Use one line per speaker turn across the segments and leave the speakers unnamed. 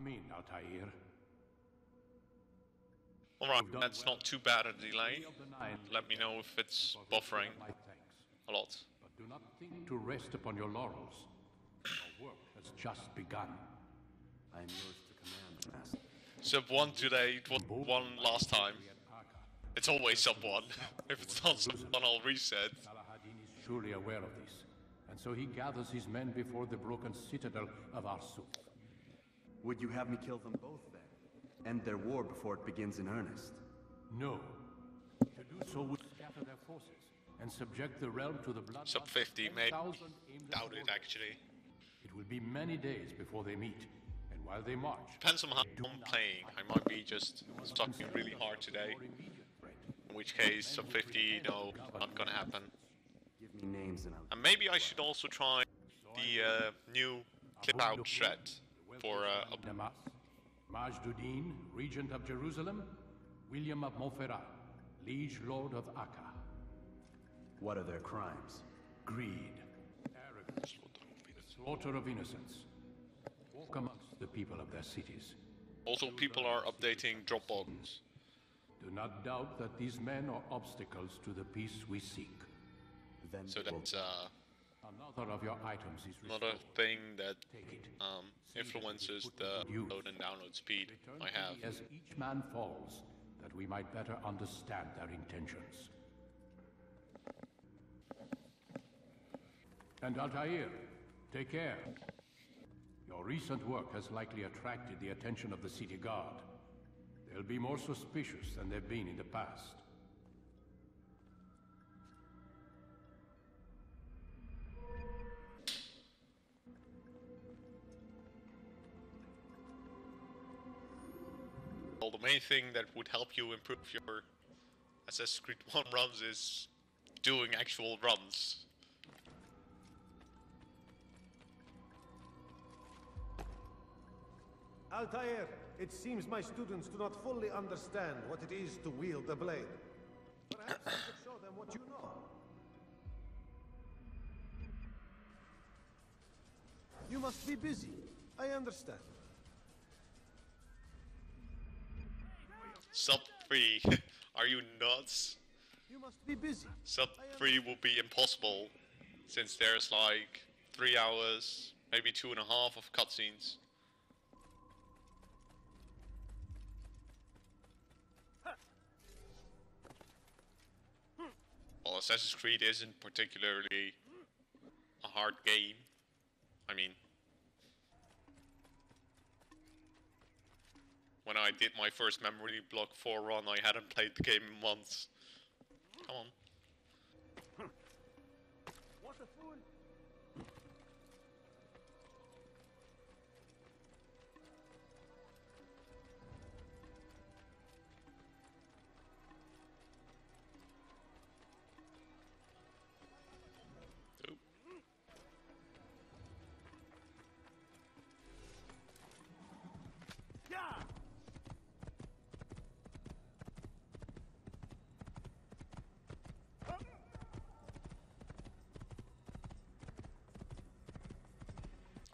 Come in, Altair.
Alright, that's not too bad a delay.
nine mm,
Let me know if it's buffering a lot.
But do not think to rest upon your laurels. Your work has just begun.
I am yours to command, Master.
Sub 1 today, it was 1 last time. It's always sub 1. If it's not sub 1, I'll reset.
Salahadin is surely aware of this, and so he gathers his men before the broken citadel of Arsuf.
Would you have me kill them both then? End their war before it begins in earnest?
No. To do so would scatter their forces and subject the realm to the blood.
Sub 50, maybe. Doubt it actually.
It will be many days before they meet, and while they march,
Depends on how I'm playing. I might be just stuck really hard today.
your immediate threat.
In which case, sub 50, no, not gonna happen.
Give me names and I'll...
And maybe I should also try the uh, new clip out thread for uh, up-
Namas, Majduddin, Regent of Jerusalem, William of Montferrat, Liege Lord of Acre.
What are their crimes?
Greed, arrogance, the slaughter of innocents. Walk amongst the people of their cities.
Also, people are updating drop buttons.
Do not doubt that these men are obstacles to the peace we seek.
Then
So
they
that's uh,
Another of your items is
another thing that um, influences the load and download speed I have.
as each man falls, that we might better understand their intentions. And Altair, take care. Your recent work has likely attracted the attention of the city guard. They'll be more suspicious than they've been in the past.
Well, the main thing that would help you improve your Assassin's Creed 1 runs is doing actual runs.
Altair, it seems my students do not fully understand what it is to wield the blade. Perhaps I could show them what you know. You must be busy. I understand.
Sub 3, are you nuts?
You must be busy.
Sub 3 will be impossible, since there's like 3 hours, maybe two and a half of cutscenes. Well, Assassin's Creed isn't particularly a hard game. I mean, when I did my first memory block 4 run, I hadn't played the game in months. Come on.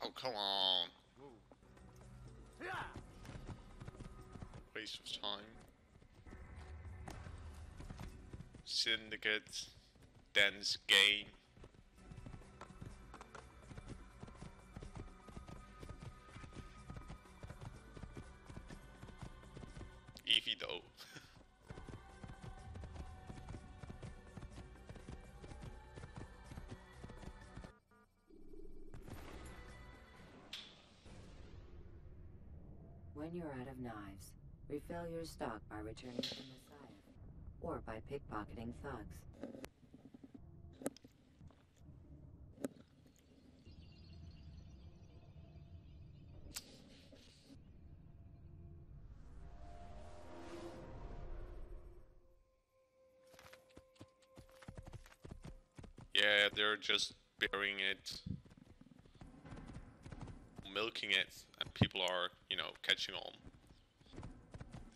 Oh, come on. Waste of time. Syndicate. Dense game.
Refill your stock by returning to Masyaf, or by pickpocketing thugs.
Yeah, they're just burying it, milking it, and people are, you know, catching on.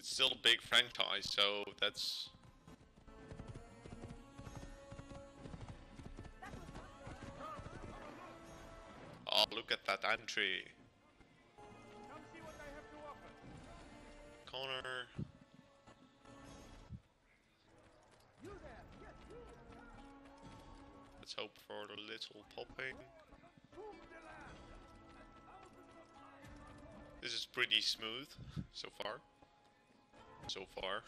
It's still a big franchise, so that's. Oh, look at that entry. Connor. Let's hope for a little popping. This is pretty smooth so far. So far.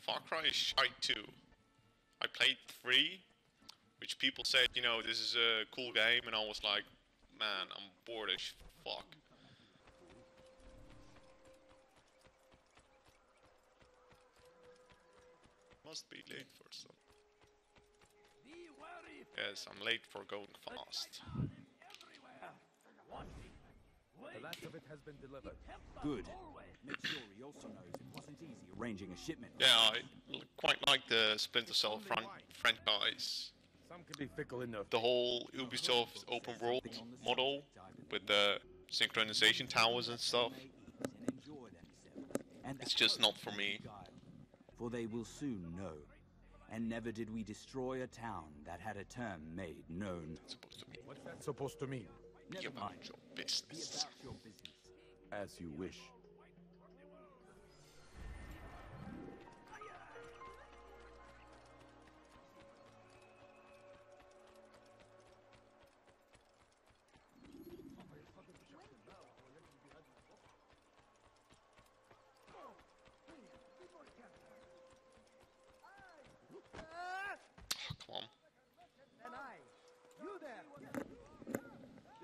Far Cry is shite too. I played 3, which people said, you know, this is a cool game, and I was like, man, I'm bored as fuck. Must be late. Yes, I'm late for going fast.
The last of it has been delivered.
Good. Make sure he also knows it wasn't easy arranging a shipment.
Yeah, I quite like the Splinter Cell fran- franchise.
Some can be fickle enough.
The whole Ubisoft open world model with the synchronization towers and stuff.
And enjoy themselves. And
It's just not for me.
For they will soon know. And never did we destroy a town that had a term made known.
Supposed to be
What's that supposed to mean?
Never
about
mind.
your
Be about your business.
As you wish.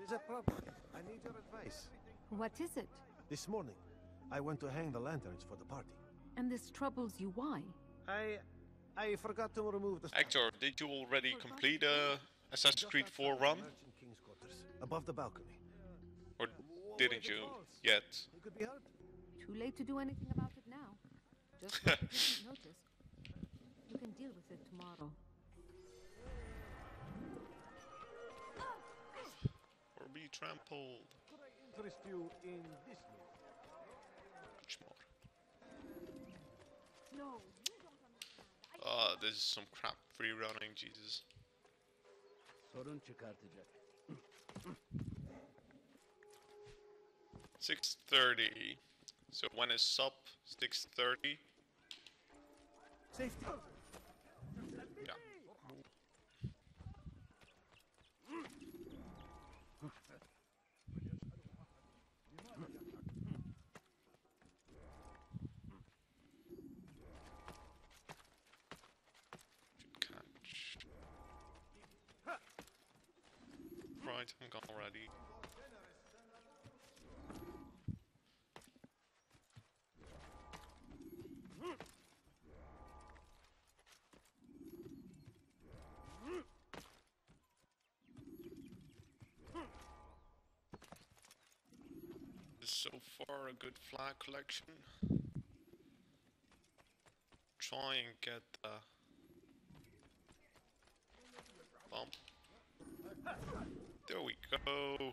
There's a problem. I need your advice.
What is it?
This morning, I went to hang the lanterns for the party.
And this troubles you why?
I... I forgot to remove the...
Hector, did you already complete a Assassin's Creed 4 run?
King's quarters, above the balcony.
Or didn't you yet?
It could be hurt.
Too late to do anything about it now. Just you didn't notice. You can deal with it tomorrow.
Be trampled?
Could I interest you in this news?
Much more.
No.
Ah, this is some crap free running, Jesus.
Sorun çıkartacak.
6.30. So when is sub? 6.30?
Safety!
Yeah. Catch. I'm already. So far a good flag collection. Try and get the bump. There we go.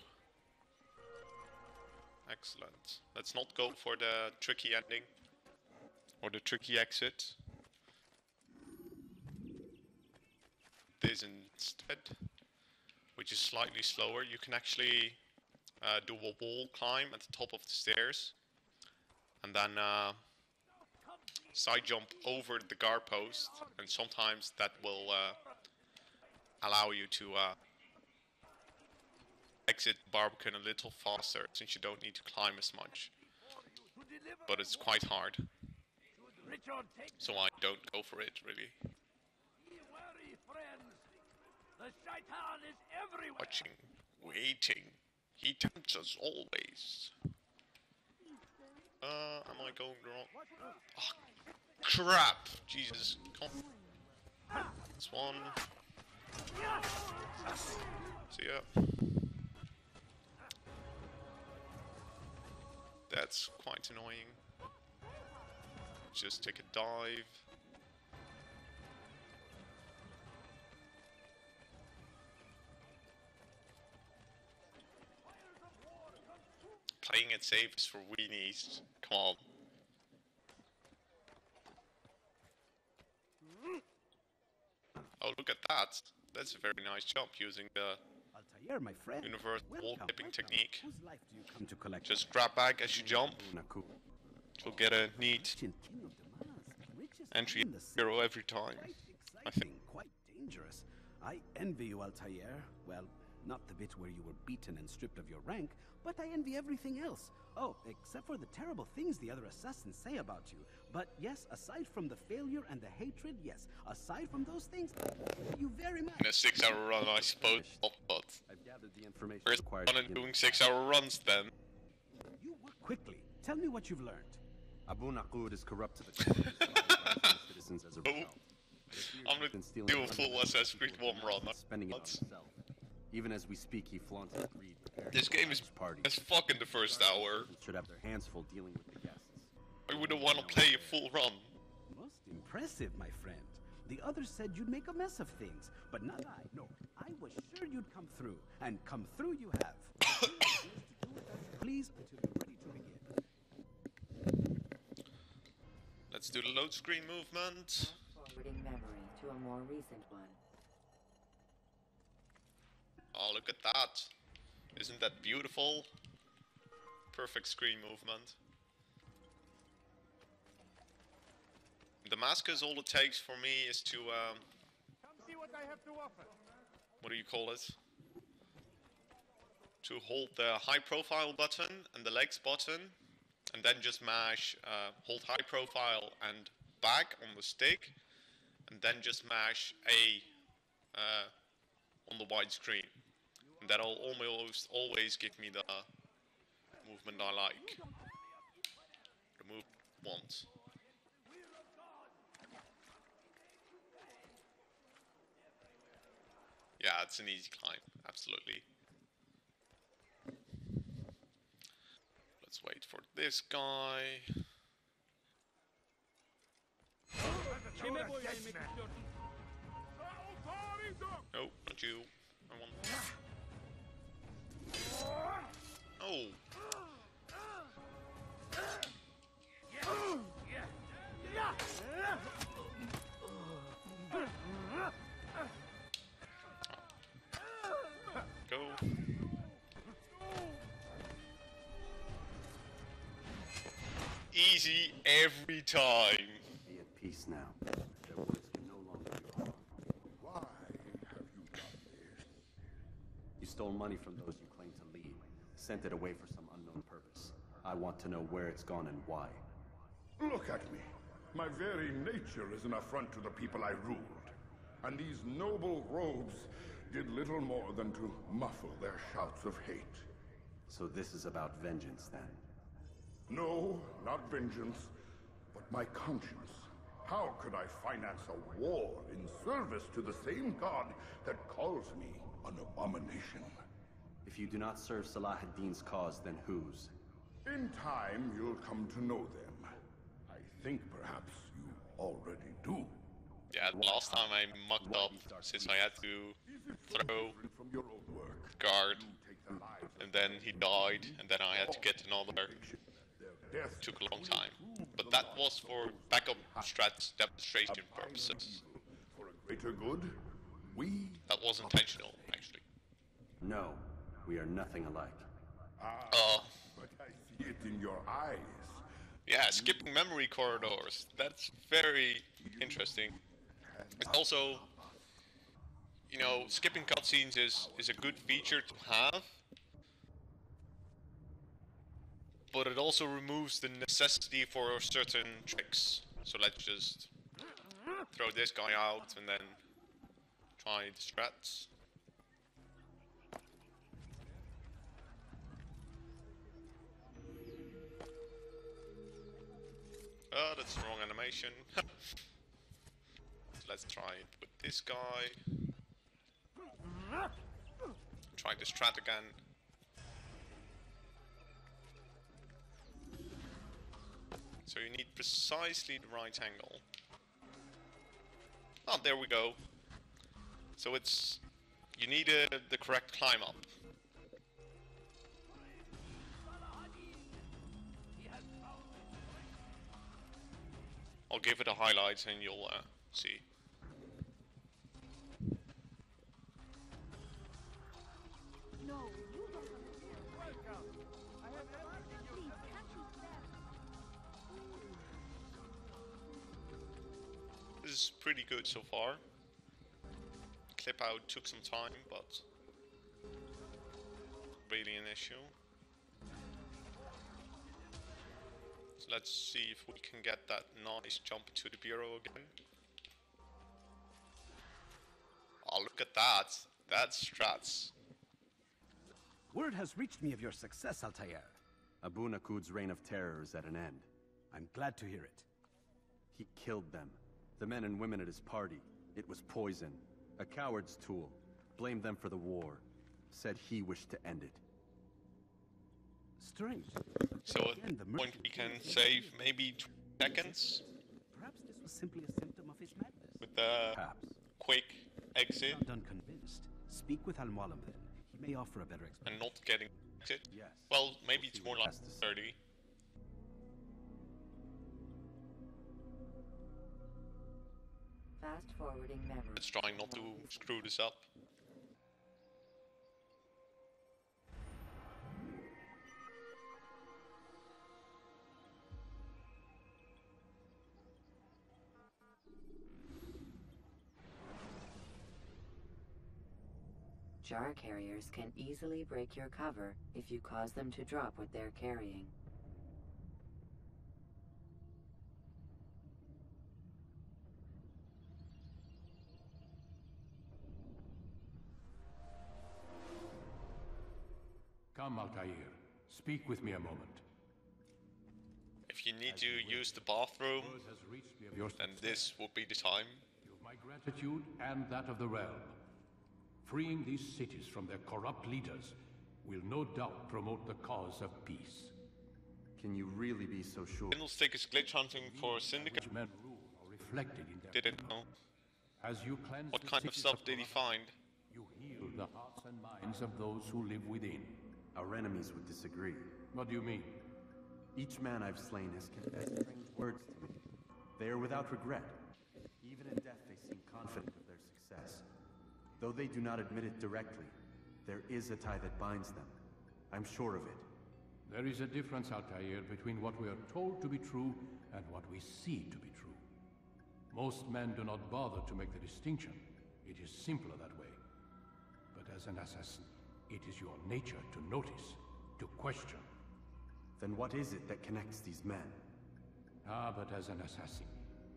Excellent. Let's not go for the tricky ending or the tricky exit. This instead, which is slightly slower. You can actually uh, do a wall climb at the top of the stairs, and then uh, side jump over the guard post, and sometimes that will uh, allow you to uh, exit Barbican a little faster, since you don't need to climb as much. But it's quite hard, so I don't go for it really. Watching, waiting. He tempts us always. Uh, am I going wrong? Oh, crap! Jesus, come. This one. See ya. That's quite annoying. Just take a dive. Playing it safe is for weenies. Come on. Oh, look at that. That's a very nice job using the
Altair, my friend.
universal wall
Welcome,
tipping
welcome.
technique.
Whose life do you come to collect?
Just grab bag as you jump You'll get a neat
Ancient king of Damas, richest
entry
in the city.
hero every time. I think.
quite dangerous. I envy you, Altair. Well, not the bit where you were beaten and stripped of your rank, but I envy everything else. Oh, except for the terrible things the other assassins say about you. But yes, aside from the failure and the hatred, yes, aside from those things, you very much.
In a six-hour run, I suppose. not, But
I've gathered the information
where's
required
fun
to
in doing six-hour runs then?
You work quickly. Tell me what you've learned.
Abu Nuqoud is corrupt to the core, citizens as a
Oh.
result.
I'm
he's
gonna
been stealing
do a
money
full
from
Assassin's
people
Creed 1 run.
Spending it on
That's-
himself. Even as we speak, he flaunts his greed.
This game is
party.
as fucking the first hour.
Should have their hands full dealing with the guests.
I wouldn't want to play a full run.
Most impressive, my friend. The others said you'd make a mess of things, but not I. No, I was sure you'd come through, and come through you have. Please, until you're ready to begin.
Let's do the load screen movement.
Forwarding memory to a more recent one.
Oh, look at that. Isn't that beautiful? Perfect screen movement. Damascus, all it takes for me is to, um, what to what do you call it? To hold the high profile button and the legs button, and then just mash, uh, hold high profile and back on the stick, and then just mash A uh, on the wide screen. And that'll almost always give me the uh, movement I like. The move once. Yeah, it's an easy climb, absolutely. Let's wait for this guy. No, not you. I want. Oh. Go. Easy every time.
Be at peace now. Their words can no longer be wrong.
Why have you done this?
You stole money from those you claim to lead, sent it away for some unknown purpose. I want to know where it's gone and why.
Look at me. My very nature is an affront to the people I ruled. And these noble robes did little more than to muffle their shouts of hate.
So this is about vengeance then.
No, not vengeance, but my conscience. How could I finance a war in service to the same god that calls me an abomination?
If you do not serve Salah ad-Din's cause, then whose?
In time, you'll come to know them. I think perhaps you already do.
Yeah, the last time I mucked up since I had to throw
From your own work,
guard
take the lives
and then he died and then I had to get another.
their death
Took a long time. But that was for backup strats demonstration purposes.
for a greater good. We
That was intentional, actually.
No, we are nothing alike.
Uh,
but I see it in your eyes.
yeah, skipping memory corridors. That's very interesting. It's also, you know, skipping cutscenes is, is a good feature to have. But it also removes the necessity for certain tricks. So let's just throw this guy out and then try the strats. Oh, that's the wrong animation. Let's try it with this guy. Try the strat again. So you need precisely the right angle. Oh, there we go. So it's... You need uh, the correct climb up. I'll give it a highlight and you'll uh, see. No, you don't understand. Welcome. I have you This is pretty good so far. Clip out took some time, but really an issue. Let's see if we can get that nice jump to the bureau again. Oh, look at that. That's strats.
Word has reached me of your success, Altair.
Abu Nuqoud's reign of terror is at an end.
I'm glad to hear it.
He killed them. The men and women at his party. It was poison. A coward's tool. Blamed them for the war. Said he wished to end it.
Strange.
So
Again,
at
the
point we can save maybe two seconds
Perhaps this was simply a symptom of his madness.
with the
Perhaps.
quick exit
Not unconvinced. Speak with Al Mualim then. He may offer a better explanation.
and not getting exit.
Yes.
Well, maybe it's more like
he has to say.
30.
Fast forwarding memory.
It's trying not to screw this up.
Jar carriers can easily break your cover if you cause them to drop what they're carrying.
Come, Altair. Speak with me a moment.
If you need to use the bathroom,
Word has reached me of your
then
success.
this will be the time.
You have my gratitude and that of the realm. Freeing these cities from their corrupt leaders will no doubt promote the cause of peace.
Can you really be so sure?
Fiddlestick is glitch hunting for Syndicate.
Men rule are reflected in their
Didn't know.
As you cleanse
What
the
kind of
cities
stuff did he find?
You heal the hearts and minds of those who live within.
Our enemies would disagree.
What do you mean?
Each man I've slain has confessed strange words to me. They are without regret. Even in death, they seem confident of their success. Though they do not admit it directly, there is a tie that binds them. I'm sure of it.
There is a difference, Altair, between what we are told to be true and what we see to be true. Most men do not bother to make the distinction. It is simpler that way. But as an assassin, it is your nature to notice, to question.
Then what is it that connects these men?
Ah, but as an assassin,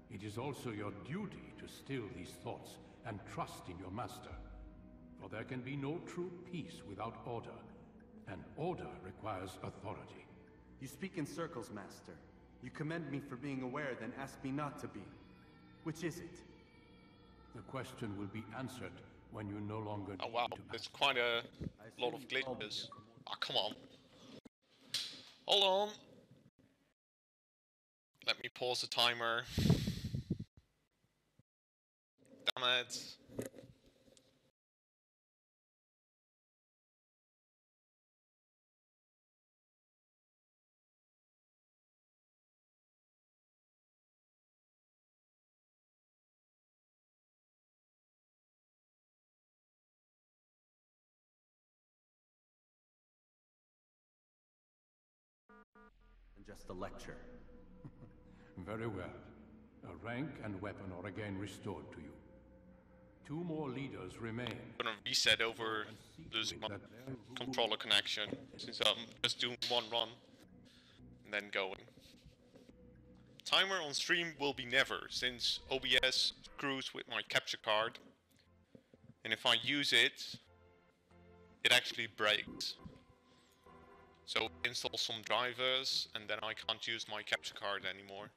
it is also your duty to still these thoughts and trust in your master. For there can be no true peace without order, and order requires authority.
You speak in circles, Master. You commend me for being aware, then ask me not to be. Which is it?
The question will be answered when you no longer
Oh
need
wow, there's quite a lot of glitches. Ah, come on. Hold on. Let me pause the timer. Damn it.
And just a lecture.
Very well. A rank and weapon are again restored to you. Two more leaders remain.
I'm gonna reset over losing my controller connection since I'm just doing one run and then going. Timer on stream will be never since OBS screws with my capture card. And if I use it, it actually breaks. So install some drivers and then I can't use my capture card anymore.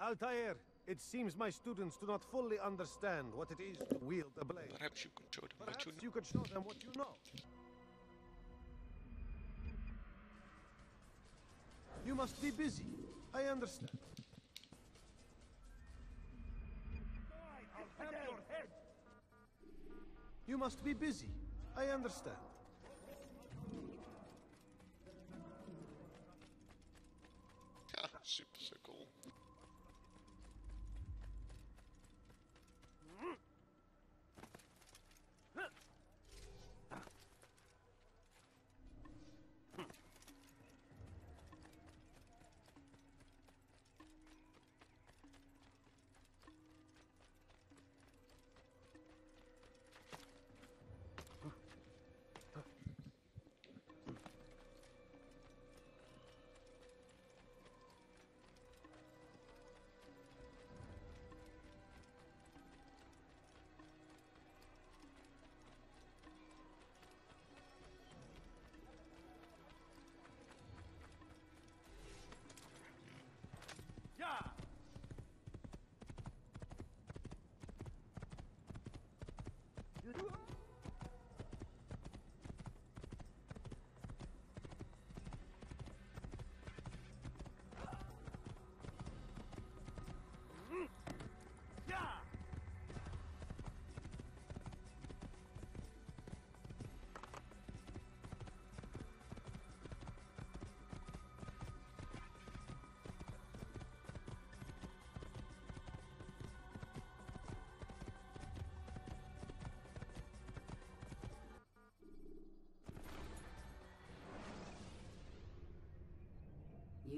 Altair, it seems my students do not fully understand what it is to wield a blade.
Perhaps you could show them what
Perhaps
you know.
you could show them what you know. You must be busy. I understand. You must be busy. I understand.
Ah, super so cool.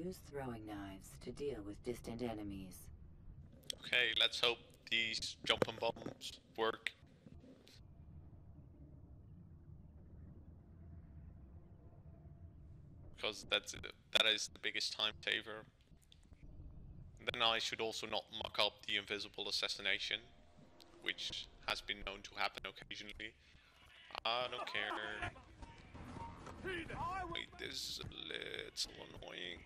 Use throwing knives to deal with distant enemies.
Okay, let's hope these jumping bombs work. Because that's that is the biggest time saver. Then I should also not muck up the invisible assassination, which has been known to happen occasionally. I don't care. Wait, this is a little annoying.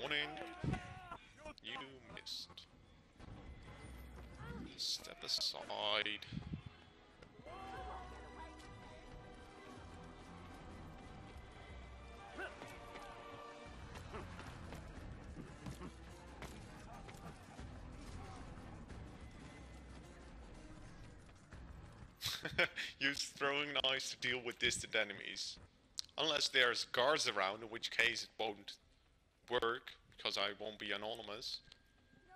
Warning. You missed. Step aside. Use throwing knives to deal with distant enemies. Unless there's guards around, in which case it won't work, because I won't be anonymous.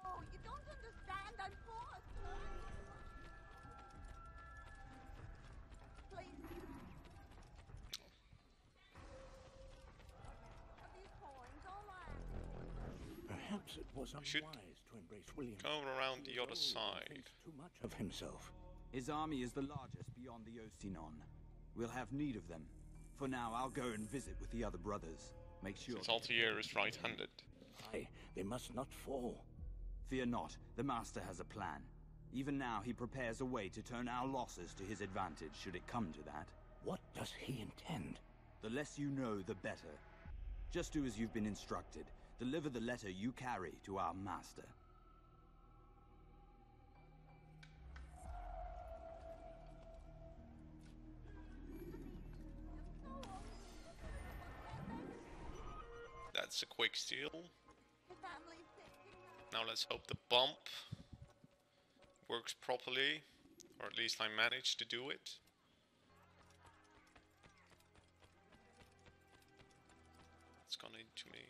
No, you don't understand. I'm forced. Please. At these points, all right.
Perhaps it was
should
unwise to embrace William.
Come around the other
oh,
side.
thinks Too much of himself.
His army is the largest beyond the Ostinon. We'll have need of them. For now, I'll go and visit with the other brothers. Make sure.
Since Altair is right-handed.
Aye, they must not fall.
Fear not, the Master has a plan. Even now, he prepares a way to turn our losses to his advantage, should it come to that.
What does he intend?
The less you know, the better. Just do as you've been instructed. Deliver the letter you carry to our Master.
That's a quick steal. Now let's hope the bump works properly, or at least I managed to do it. It's gone into me.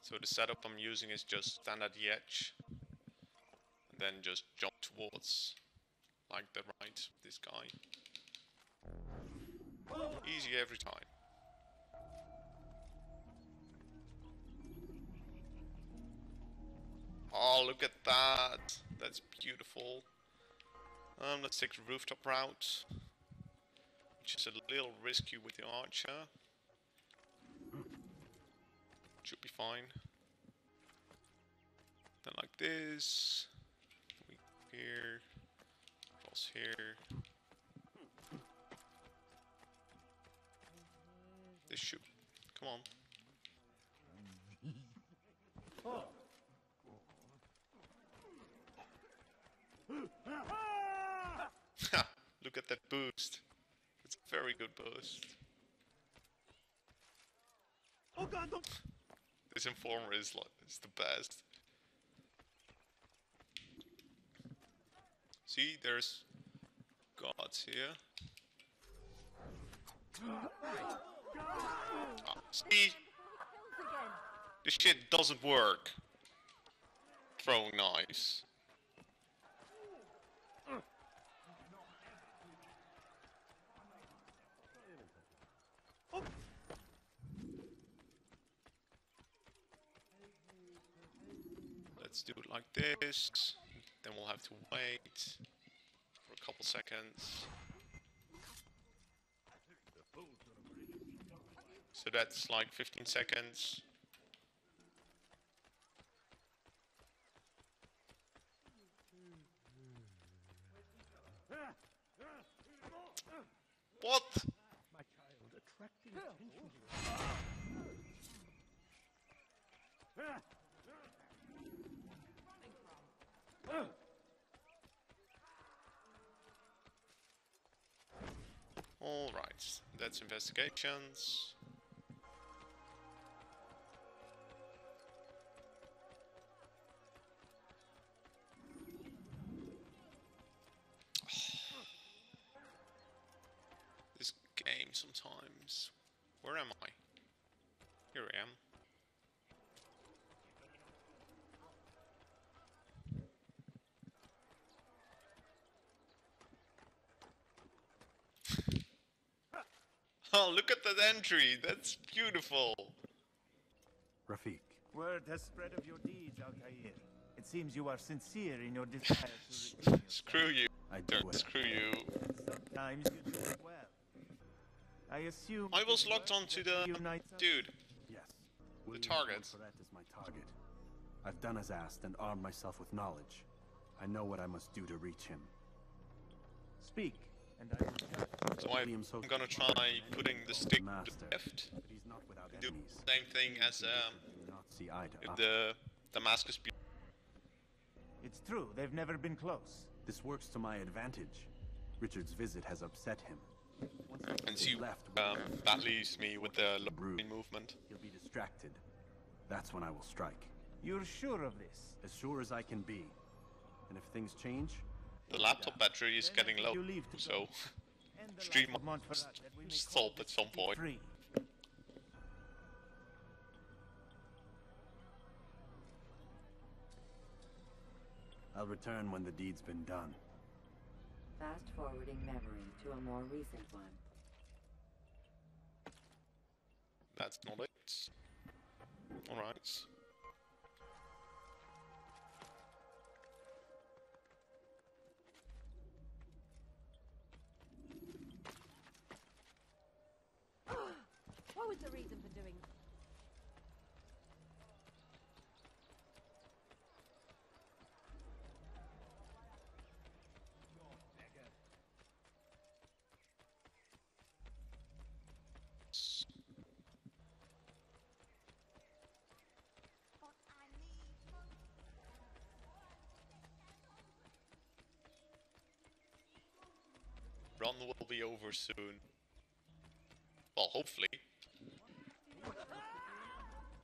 So the setup I'm using is just stand at the edge and then just jump towards like the right this guy. Easy every time. Oh, look at that. That's beautiful. Um, let's take the rooftop route. Which is a little risky with the archer. Should be fine. Then like this. Here. Cross here. This should. Come on. Look at that boost. It's a very good boost.
Oh god, don't...
This informer is like is the best. See, there's gods here. See, this shit doesn't work. Throwing knives. Let's do it like this. Then we'll have to wait for a couple seconds. So that's like 15 seconds. What?
My child, attracting attention.
Alright, that's investigations. this game sometimes. Where am I? Here I am. Oh, look at that entry. That's beautiful.
Rafiq,
Word has spread of your deeds, Altair. It seems you are sincere in your desire to
Screw you.
I do
Dirt,
it.
Screw you.
Sometimes you do it well. I assume.
I was locked onto the
unites
dude.
yes.
The
William
target.
Montferrat is my target. I've done as asked and armed myself with knowledge. I know what I must do to reach him.
Speak, and I
so I'm,
William so-
gonna try putting the stick to the left.
but he's not without
Do
enemies.
the same thing as um,
not see eye to
the Damascus. Bu-
It's true, they've never been close.
This works to my advantage. Richard's visit has upset him.
And
he's
see,
left,
um, that leaves me with the line movement.
he'll be distracted. That's when I will strike.
You're sure of this?
As sure as I can be. And if things change,
The laptop battery is getting low,
You leave to
so
go. And the
stream must
Montferrat that we may
stop at some point.
I'll return when the deed's been done.
Fast forwarding memory to a more recent one.
That's not it. Alright.
What was the reason for doing
Run will be over soon. Well, hopefully.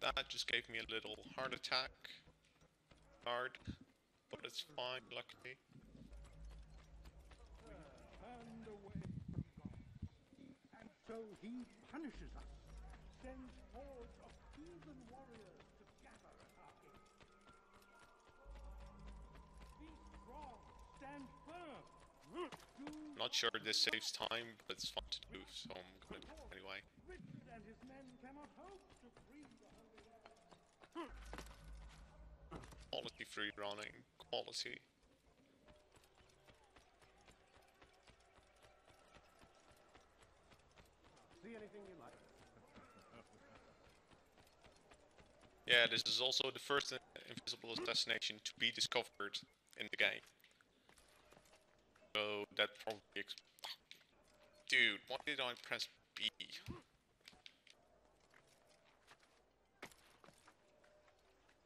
That just gave me a little heart attack. Hard. But it's fine, luckily.
So he punishes us, sends hordes of heathen warriors to gather at our gates. Be strong, stand firm.
Not sure this saves time, but it's fun to do, so I'm gonna do it anyway.
Richard and his men cannot hope to free the Holy Land.
Quality free running. Quality.
See anything you like?
Yeah, this is also the first invisible destination to be discovered in the game. So that probably. Dude, why did I press B?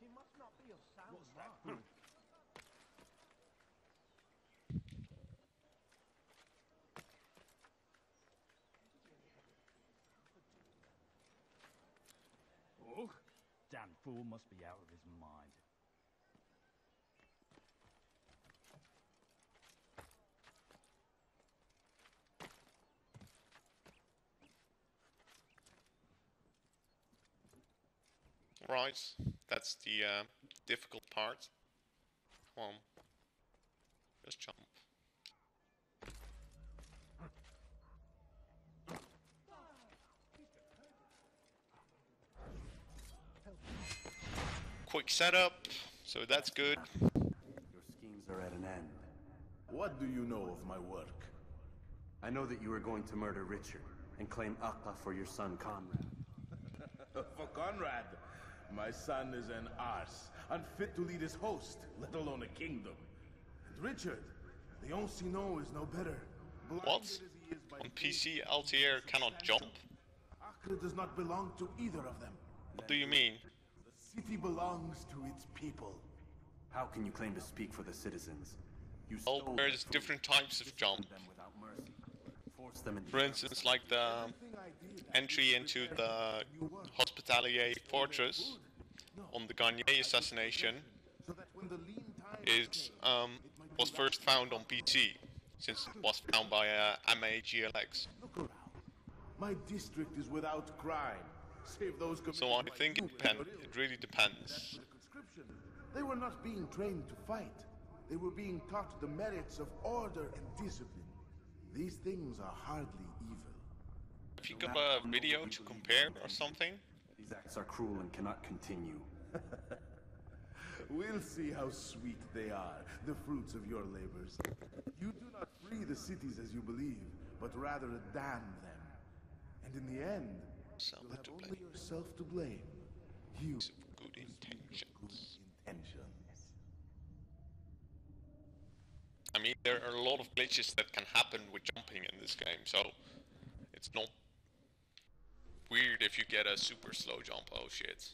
He must not be of sound mind.
Damn fool must be out of his mind.
Right, that's the uh, difficult part. Come on. Just jump. Quick setup, so that's good.
Your schemes are at an end.
What do you know of my work?
I know that you are going to murder Richard and claim Acre for your son Conrad.
For Conrad, my son is an arse, unfit to lead his host, let alone a kingdom.
And Richard, the Oncino is no better. Blinded
What?
as he is by
On PC, Altair cannot jump?
Acre does not belong to either of them.
What do you mean?
The city belongs to its people.
How can you claim to speak for the citizens? You
Well,
stole
there's different types of jump.
them without mercy. Force them
For instance, like the entry into the Hospitalier Fortress on the Garnier assassination is um, was first found on PC, since it was found by uh, MAGLX.
Look around. My district is without crime, save those
So I think it depends. It really depends.
They were not being trained to fight. They were being taught the merits of order and discipline. These things are hardly evil.
If you got a video to compare or something,
These acts are cruel and cannot continue.
We'll see how sweet they are, the fruits of your labors. You do not free the cities as you believe, but rather damn them. And in the end, you'll have only yourself to blame. You
good intentions.
intentions.
I mean, there are a lot of glitches that can happen with jumping in this game, so it's not weird if you get a super slow jump. Oh shit.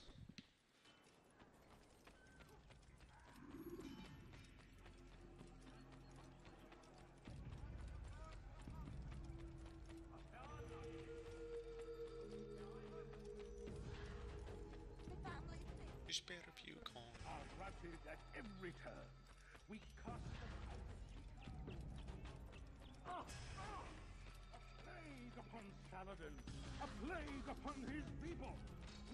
Despair of you, Kong.
Are routed at every turn. We cast them out. Ah, ah! A plague upon Saladin! A plague upon his people!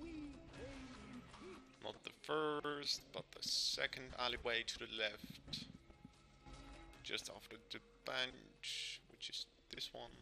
We aim in peace!
Not the first, but the second alleyway to the left. Just after the bench, which is this one.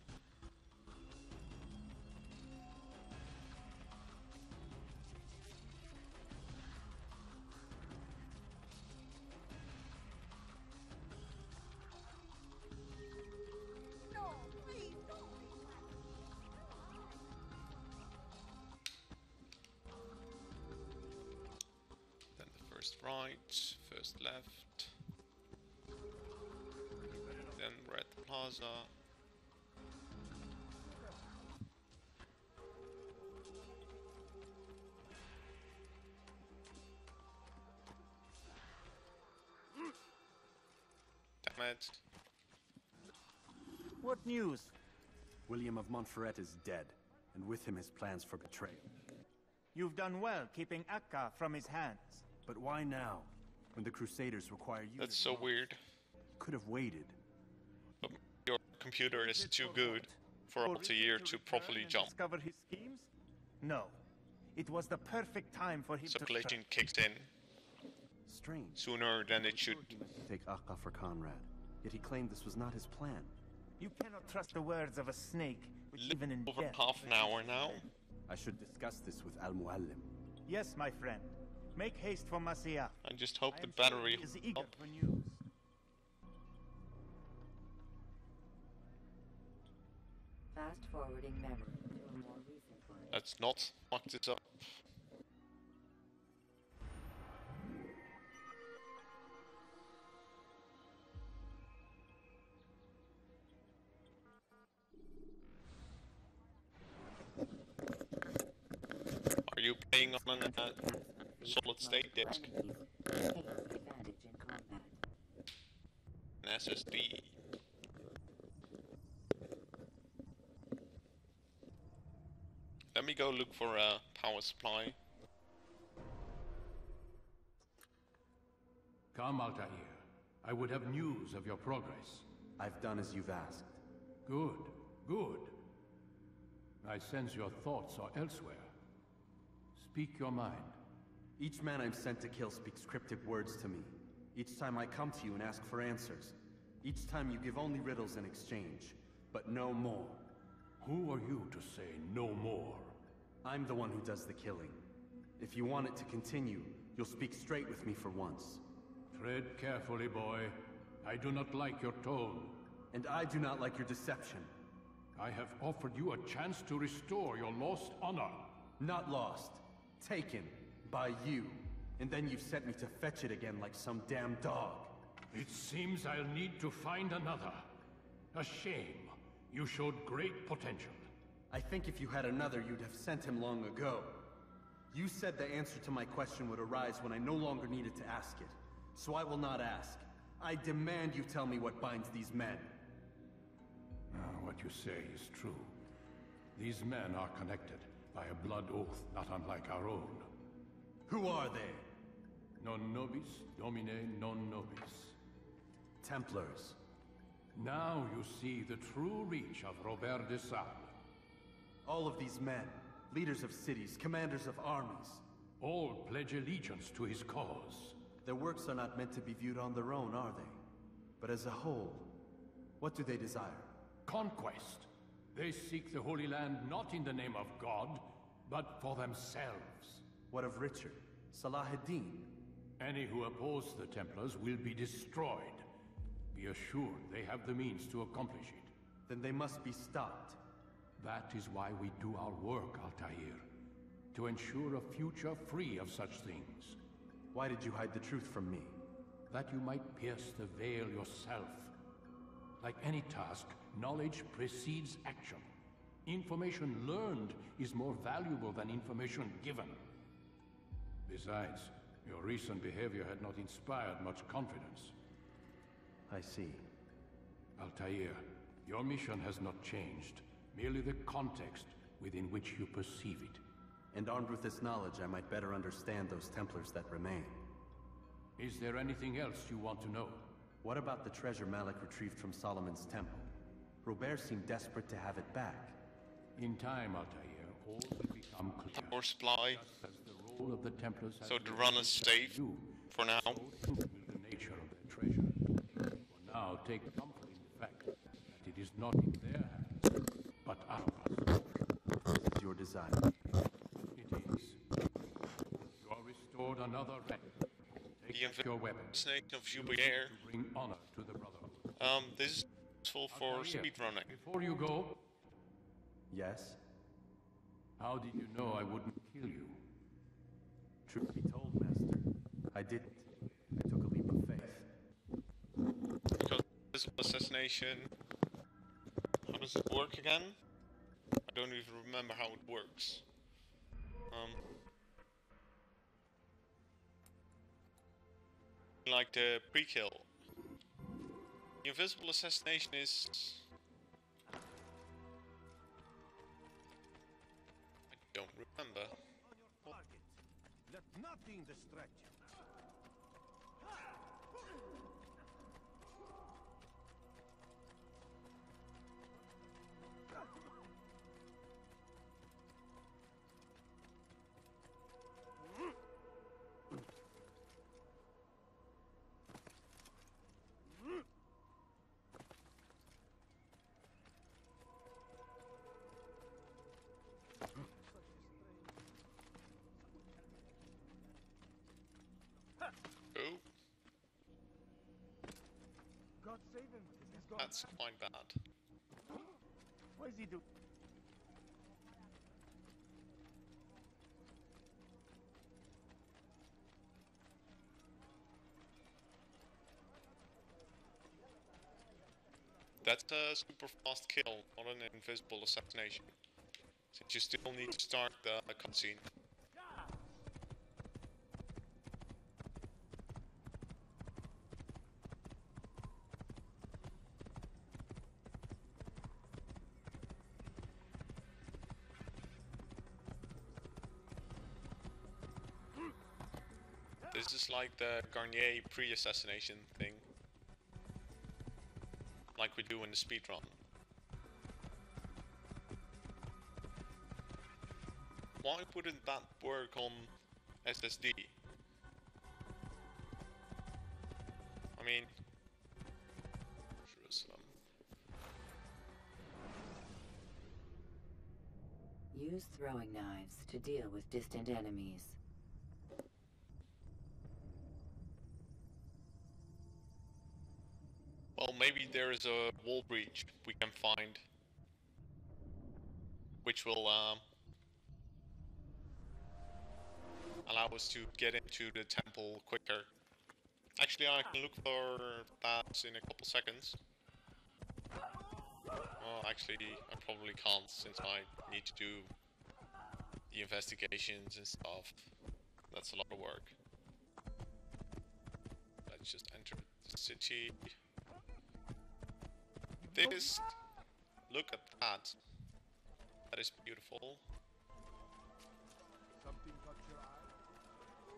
Left. Then Red Plaza. Damn it.
What news?
William of Montferrat is dead, and with him his plans for betrayal.
You've done well keeping Acre from his hands.
But why now, when the Crusaders require you?
That's so weird.
You Could have waited.
But your computer is too good for Altair to year to properly jump.
Discover his schemes? No. It was the perfect time for him
So
to
glitching kicks in
Strange.
sooner than it should.
Take Acre for Conrad. Yet he claimed this was not his plan.
You cannot trust the words of a snake, even in
Over
death.
half an hour now.
I should discuss this with Al Muallim.
Yes, my friend. Make haste for Masyaf.
I just hope
I
the battery
is
holds
eager
up.
for news.
Fast forwarding memory to a more recent one.
Let's not fuck this up. Are you playing on a uh, solid state disk?
Enemies gain advantage in combat.
An SSD? Let me go look for a power supply.
Come, Altair. I would have news of your progress.
I've done as you've asked.
Good, good. I sense your thoughts are elsewhere. Speak your mind.
Each man I'm sent to kill speaks cryptic words to me. Each time I come to you and ask for answers. Each time you give only riddles in exchange, but no more.
Who are you to say no more?
I'm the one who does the killing. If you want it to continue, you'll speak straight with me for once.
Tread carefully, boy. I do not like your tone.
And I do not like your deception.
I have offered you a chance to restore your lost honor.
Not lost. Taken. By you. And then you've sent me to fetch it again like some damn dog.
It seems I'll need to find another. A shame. You showed great potential.
I think if you had another, you'd have sent him long ago. You said the answer to my question would arise when I no longer needed to ask it. So I will not ask. I demand you tell me what binds these men.
Ah, what you say is true. These men are connected by a blood oath not unlike our own.
Who are they?
Non nobis, domine non nobis.
Templars.
Now you see the true reach of Robert de Sable.
All of these men, leaders of cities, commanders of armies.
All pledge allegiance to his cause.
Their works are not meant to be viewed on their own, are they? But as a whole, what do they desire?
Conquest. They seek the Holy Land not in the name of God, but for themselves.
What of Richard? Salahuddin?
Any who oppose the Templars will be destroyed. Be assured they have the means to accomplish it.
Then they must be stopped.
That is why we do our work, Altair. To ensure a future free of such things.
Why did you hide the truth from me?
That you might pierce the veil yourself. Like any task, knowledge precedes action. Information learned is more valuable than information given. Besides, your recent behavior had not inspired much confidence.
I see.
Altair, your mission has not changed. Merely the context within which you perceive it.
And armed with this knowledge, I might better understand those Templars that remain.
Is there anything else you want to know?
What about the treasure Malik retrieved from Solomon's temple? Robert seemed desperate to have it back.
In time, Altair, all will become clear.
Power supply.
Just as the role of the Templars has
So the run is safe for now.
so the nature of their treasure. For now, take comfort in the fact that it is not in their hands, but ours.
This is your desire.
It is. You are restored another rank. Take back your weapon.
Snake of
Use
Jubilair.
bring honor to the Brotherhood.
Um, this is useful for
Altair,
speedrunning.
Before you go,
Yes?
how did you know I wouldn't kill you?
Truth be told, Master, I didn't. I took a leap of faith.
Because assassination. How does it work again? I don't even remember how it works. Um. Like the pre-kill. The invisible assassination is. I don't remember.
Nothing distract you.
Save him. He's gone.
that's quite bad.
What is he doing?
That's a super fast kill, not an invisible assassination. Since you still need to start the cutscene. This is like the Garnier pre-assassination thing. Like we do in the speedrun. Why wouldn't that work on SSD? I mean... Jerusalem.
Use throwing knives to deal with distant enemies.
There is a wall breach we can find. Which will um, allow us to get into the temple quicker. Actually, I can look for that in a couple seconds. Well, actually, I probably can't since I need to do the investigations and stuff. That's a lot of work. Let's just enter the city. This, look at that. That is beautiful.
Something caught your eye?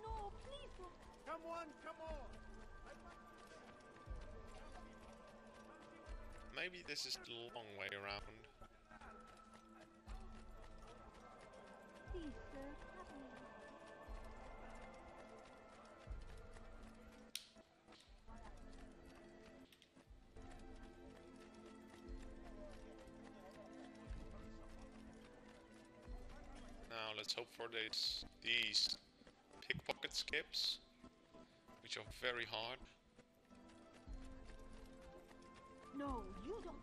No, please don't.
Come on, come on!
Maybe this is the long way around.
Please, sir, have me.
hope for this these pickpocket skips, which are very hard.
No, you don't.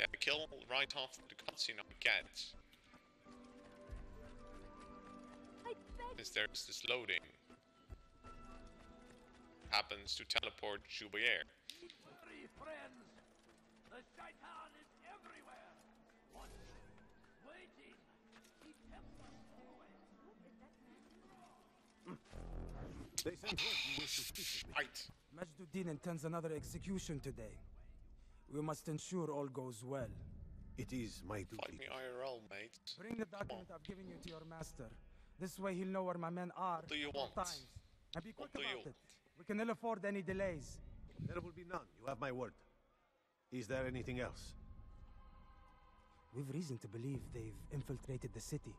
Yeah, the kill right after the cutscene I get. Since there's this loading. Happens to teleport
Jubair.
They sent word you wish to speak with me.
Fight!
Majduddin intends another execution today. We must ensure all goes well.
It is my
Fight
duty.
me IRL, mate.
Bring the document I've given you to your master. This way he'll know where my men are.
What do you want?
Times. And be quick
What do
about
you
it. We can ill afford any delays.
There will be none. You have my word. Is there anything else?
We've reason to believe they've infiltrated the city.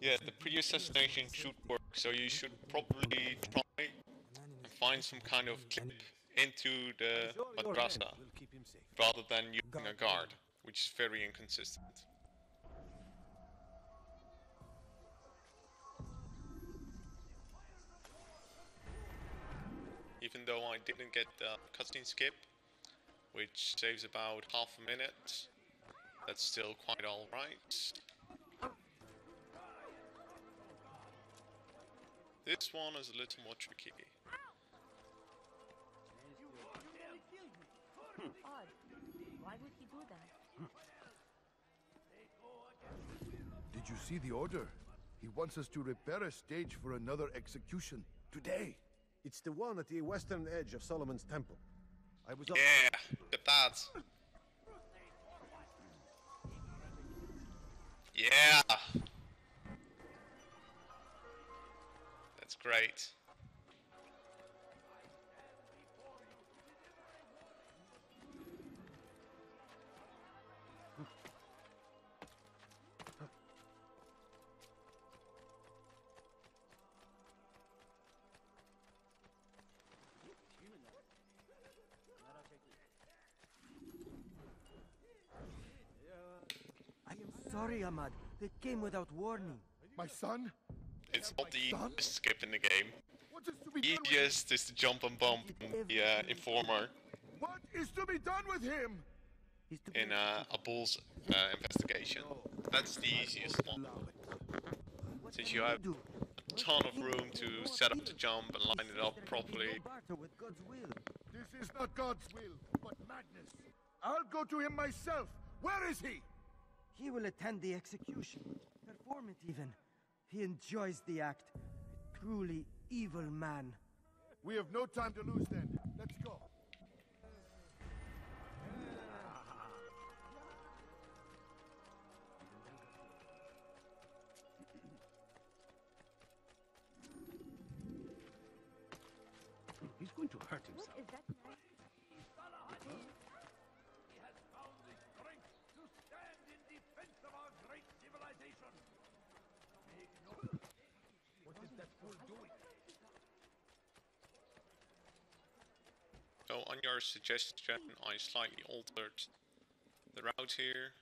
Yeah, the pre-assassination should work, so you should probably try and find some kind of clip into the madrasa rather than using a guard, which is very inconsistent. Even though I didn't get the cutscene skip, which saves about half a minute, that's still quite alright. This one is a little more tricky.
Odd. Why would he do that?
Did you see the order? He wants us to repair a stage for another execution. Today.
It's the one at the western edge of Solomon's Temple. I was up
Yeah, the pads. Yeah. Great.
I am sorry, Ahmad. They came without warning.
My son?
It's not the easiest skip in the game.
What is to be done with
Easiest is to jump and bump the uh, informer
What is to be done with him?
in uh, Abu'l's uh, investigation. That's the easiest one. Since you have a ton of room to set up the jump and line it up properly.
With God's will.
This is not God's will, but madness. I'll go to him myself. Where is he?
He will attend the execution. Perform it even. He enjoys the act. A truly evil man.
We have no time to lose then. Let's go.
He's going to hurt himself.
What is that man?
He has found the strength to stand in defense of our great civilization. Make no What fool doing?
So on your suggestion, I slightly altered the route here,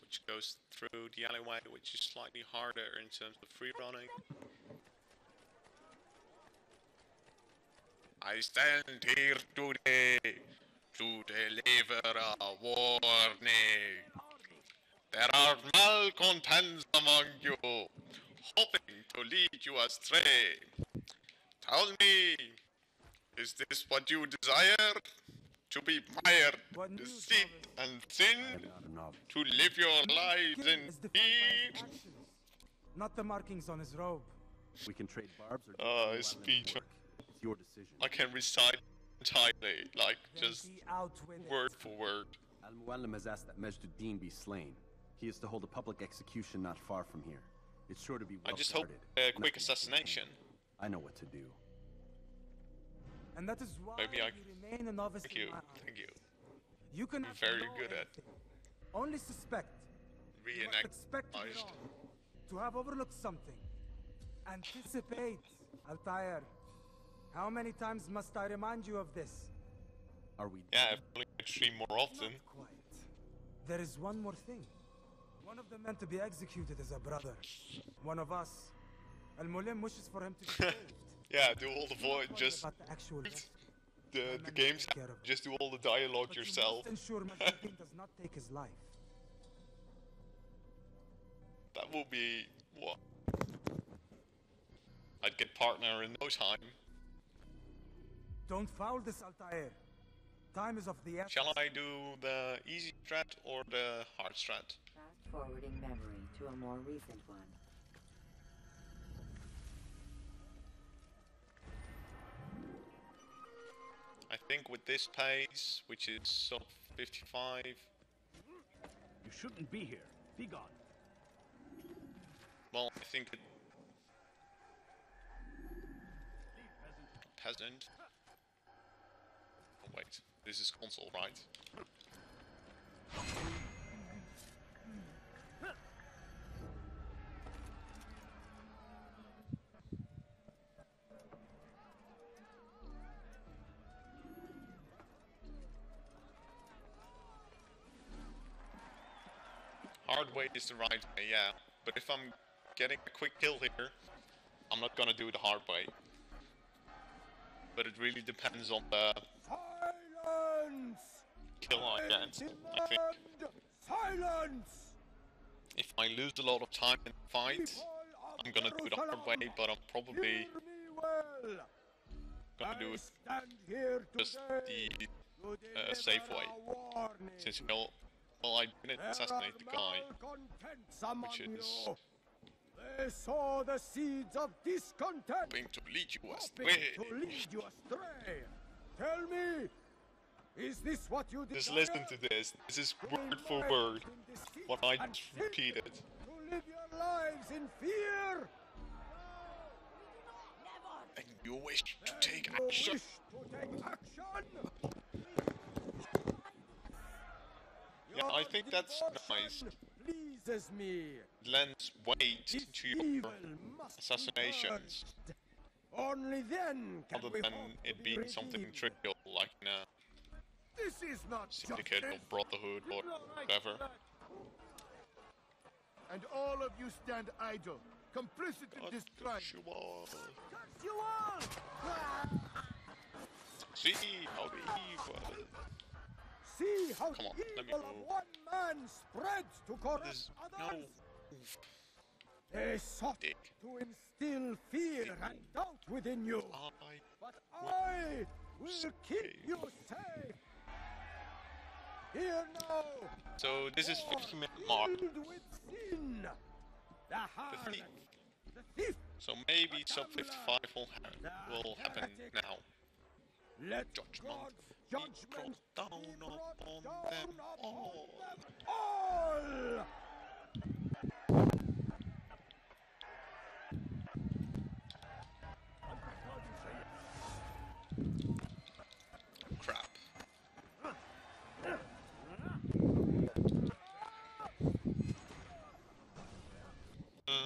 which goes through the alleyway, which is slightly harder in terms of free running. I stand here today to deliver a warning. There are malcontents among you, hoping to lead you astray. Tell me, is this what you desire? To be mired, deceit, and sin? To live your lives in fear?
Not the markings on his robe.
We can trade barbs or
Oh, his speech.
It's your decision.
I can recite entirely, like just word for word.
Al Muallim has asked that Majduddin be slain. He is to hold a public execution not far from here. It's sure to be
I
well
just hope
guarded.
a quick
Nothing
assassination.
I know what to do.
And that is why
Maybe I-
you remain a novice
Thank you, thank you.
You can
You're very good at
only suspect. You
reenact
expect to be
eyes.
wrong. To have overlooked something. Anticipate, Altair. How many times must I remind you of this?
Are we
Yeah, if only I stream more often.
There is one more thing. One of them meant to be executed is a brother. One of us. Al Muallim wishes for him to be saved.
Yeah, do all the voice, just
about the actual
the the games. Just do all the dialogue
But you
yourself.
must ensure does not take his life.
That will be what? I'd get partner in no time.
Don't foul this, Altair. Time is of the essence.
Shall I do the easy strat or the hard strat?
Fast forwarding memory to a more recent one.
I think with this pace, which is sub 55,
You shouldn't be here. Be gone.
well, I think it. Peasant. Oh, wait, this is console, right? Hard way is the right way, yeah. But if I'm getting a quick kill here, I'm not gonna do the hard way. But it really depends on the
Silence!
kill I get, I think.
Silence!
If I lose a lot of time in the fight, I'm gonna do it the hard way, but I'm probably
Well,
gonna do it
stand here
just the uh, safe way. Since you know, well, I didn't assassinate the guy, which is
They sow the seeds of discontent.
going to lead you astray.
to lead you astray. Tell me, is this what you desire?
Just listen to this. This is word for word what I just repeated.
To live your lives in fear?
And you wish to take action.
wish to take action?
Yeah, I think that's nice.
Pleases me.
Lends weight to your assassinations,
Only then can
other
we
than it
be
being something trivial like in a
This is not
syndicate
justice.
or brotherhood or whatever.
And all of you stand idle, complicit in this crime.
You all.
You all!
See how evil.
See how
Come on, let me
evil
go.
of one man spreads to corrupt others. They sought to instill fear and doubt within you. But I will keep you safe. Here now,
So this is 50 minute mark.
sin. The harlot, the thief,
So maybe sub 55 will, ha- will happen now.
let
Judgment
God's
be brought down upon them all.
all.
Crap.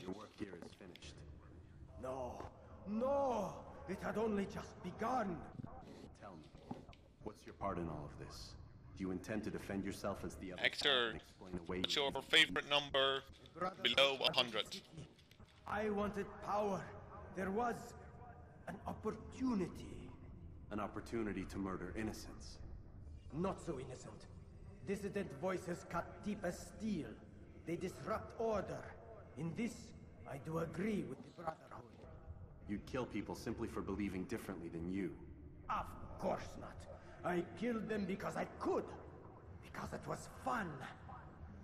Your work here is finished.
No, no, it had only just begun.
Tell me, your part in all of this? Do you intend to defend yourself as the other
Hector,
and explain away
what's your favorite number below 100?
I wanted power. There was an opportunity.
an opportunity to murder innocents?
Not so innocent. Dissident voices cut deep as steel. They disrupt order. In this, I do agree with the Brotherhood.
You'd kill people simply for believing differently than you.
Of course not. I killed them because I could. Because it was fun.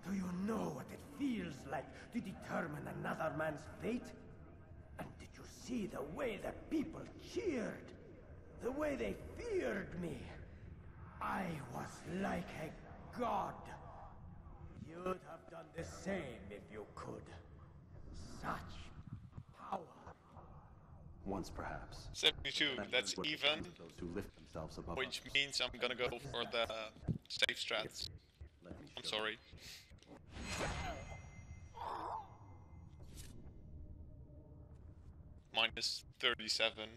Do you know what it feels like to determine another man's fate? And did you see the way the people cheered? The way they feared me? I was like a god. You'd have done the same if you could. Such.
Once, perhaps.
72, that's even,
defines Those who lift themselves above
which means I'm gonna go for the safe strats. I'm sorry. Minus 37.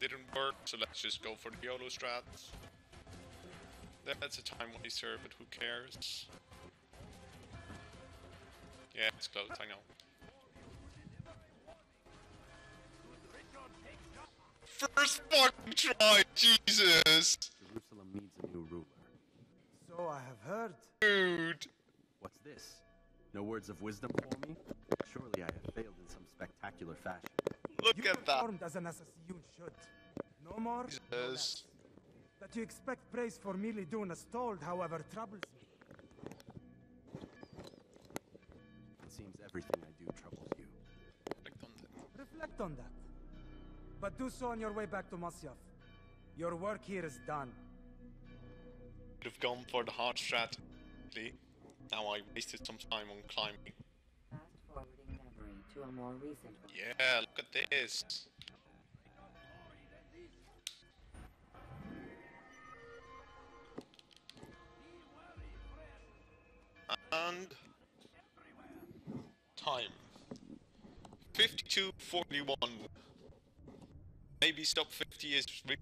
Didn't work, so let's just go for the YOLO strats. That's a time waster, but who cares? Yeah, it's close, I know. First fucking try, Jesus!
Jerusalem needs a new ruler.
So I have heard.
Dude!
What's this? No words of wisdom for me? Surely I have failed in some spectacular fashion.
Look
you
at that!
Performed as an assassin should. No more, no
Jesus.
That you expect praise for merely doing as told, however, troubles me.
It seems everything I do troubles you.
Reflect on that. But do so on your way back to Masyaf. Your work here is done.
Could have gone for the hard strat. Now I wasted some time on climbing.
Fast forwarding memory to a more recent one.
Yeah, look at this. And time 52:41. Maybe stop 50 is